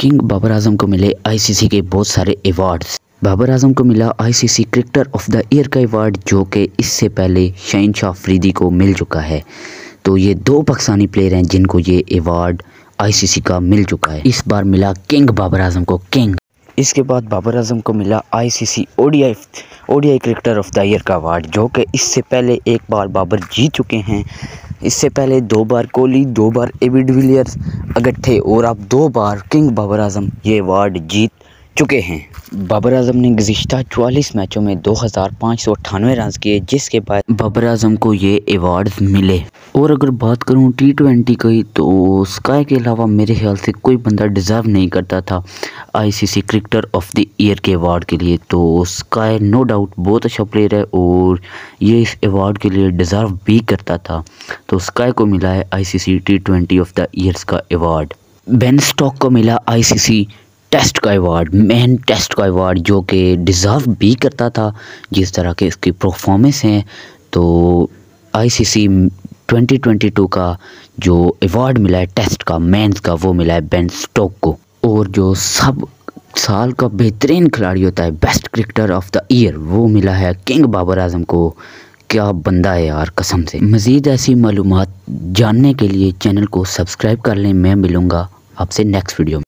King Babar Azam को मिले ICC के बहुत सारे अवार्ड्स बाबर आज़म को मिला ICC cricketer of the year का अवार्ड जो कि इससे पहले शहन शाह अफरीदी को मिल चुका है। तो ये दो पाकिस्तानी प्लेयर हैं जिनको ये अवार्ड आईसीसी का मिल चुका है। इस बार मिला किंग बाबर आज़म को किंग। इसके बाद बाबर आज़म को मिला ICC ODI ODI cricketer of the year का अवार्ड, जो कि इससे पहले एक बार बाबर जीत चुके हैं। इससे पहले दो बार कोहली, दो बार एविड विलियर्स अगट्ठे और अब दो बार किंग बाबर आज़म ये अवार्ड जीत चुके हैं। बाबर आज़म ने गुज्त चवालीस मैचों में दो हज़ार पाँच सौ अट्ठानवे रन किए, जिसके बाद बाबर आज़म को ये अवार्ड मिले। और अगर बात करूँ टी ट्वेंटी की तो स्काई के अलावा मेरे ख्याल से कोई बंदा डिज़र्व नहीं करता था ICC cricketer of the year के अवार्ड के लिए। तो स्काई नो डाउट बहुत अच्छा प्लेयर है और ये इस अवार्ड के लिए डिज़र्व भी करता था। तो स्काई को मिला है ICC T twenty of the years का अवार्ड बेन स्टॉक को मिला आईसीसी टेस्ट का अवार्ड मैन टेस्ट का अवार्ड जो कि डिज़र्व भी करता था। जिस तरह के इसकी परफॉर्मेंस हैं तो आईसीसी 2022 का जो अवार्ड मिला है टेस्ट का मेंस का, वो मिला है बेन स्टोक को। और जो सब साल का बेहतरीन खिलाड़ी होता है best cricketer of the year वो मिला है किंग बाबर आज़म को। क्या बंदा है यार, कसम से। मज़ीद ऐसी मालूम जानने के लिए चैनल को सब्सक्राइब कर लें, मैं मिलूँगा आपसे नेक्स्ट वीडियो में।